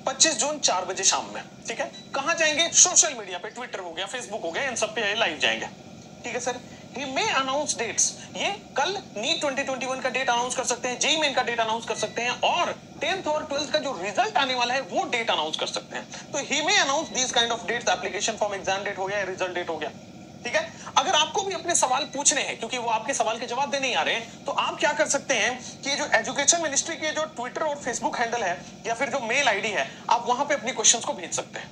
25 जून चार बजे शाम में, ठीक है? कहाँ जाएँगे? सोशल मीडिया पे ट्विटर हो गया फेसबुक हो गया, इन सब पे लाइव जाएँगे। ठीक है sir he may announce dates ये कल नीट 2021 का डेट अनाउंस कर सकते हैं जेई मेन का डेट अनाउंस कर सकते हैं, और टेंथ और ट्वेल्थ का जो रिज़ल्ट आने वाला है, वो डेट अनाउंस कर सकते हैं। तो he may announce these kind of dates application form exam date हो गया रिज़ल्ट डेट हो गया। ठीक है? अगर आपको भी अपने सवाल पूछने हैं, क्योंकि वो आपके सवाल के जवाब देने ही आ रहे हैं तो आप क्या कर सकते हैं कि जो एजुकेशन मिनिस्ट्री के जो ट्विटर और फेसबुक हैंडल है, या फिर जो मेल आईडी है, आप वहाँ पे अपने क्वेश्चंस को भेज सकते हैं।